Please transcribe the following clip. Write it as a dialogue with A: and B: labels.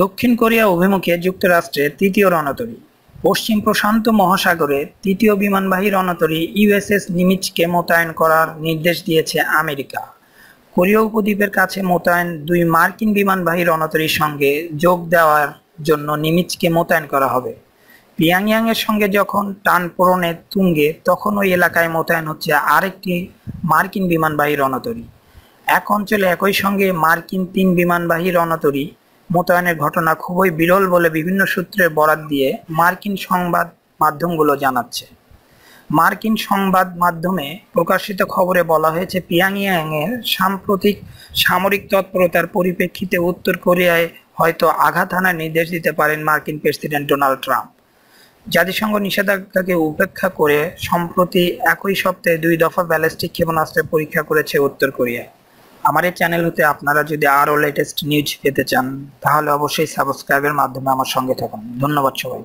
A: দক্ষিণ কোরিয়া অভিমুখে যুক্তরাষ্ট্রের তৃতীয় রণতরী। পশ্চিম প্রশান্ত মহাসাগরে তৃতীয় বিমানবাহী রণতরী ইউএসএস নিমিচকে মোতায়েন করার নির্দেশ দিয়েছে আমেরিকা। কোরিয়া উপদ্বীপের কাছে মোতায়েন দুই মার্কিন বিমানবাহী রণতরীর সঙ্গে যোগ দেওয়ার জন্য নিমিচকে মোতায়েন করা হবে। পিয়াংয়াংয়ের সঙ্গে যখন টান পূরণের তুঙ্গে, তখন ওই এলাকায় মোতায়েন হচ্ছে আরেকটি মার্কিন বিমানবাহী রণতরী। এক অঞ্চলে একই সঙ্গে মার্কিন তিন বিমানবাহী রণতরী মোতায়েনের ঘটনা খুবই বিরল বলে বিভিন্ন সূত্রে বরাত দিয়ে মার্কিন সংবাদ মাধ্যমগুলো জানাচ্ছে। মার্কিন সংবাদ মাধ্যমে প্রকাশিত খবরে বলা হয়েছে, পিয়াংয়াংয়ের সাম্প্রতিক সামরিক তৎপরতার পরিপ্রেক্ষিতে উত্তর কোরিয়ায় হয়তো আঘাত হানার নির্দেশ দিতে পারেন মার্কিন প্রেসিডেন্ট ডোনাল্ড ট্রাম্প। জাতিসংঘ নিষেধাজ্ঞাকে উপেক্ষা করে সম্প্রতি একই সপ্তাহে দুই দফা ব্যালিস্টিক ক্ষেপণাস্ত্রের পরীক্ষা করেছে উত্তর কোরিয়া। আমার এই চ্যানেল হতে আপনারা যদি আরও লেটেস্ট নিউজ পেতে চান, তাহলে অবশ্যই সাবস্ক্রাইবের মাধ্যমে আমার সঙ্গে থাকুন। ধন্যবাদ সবাই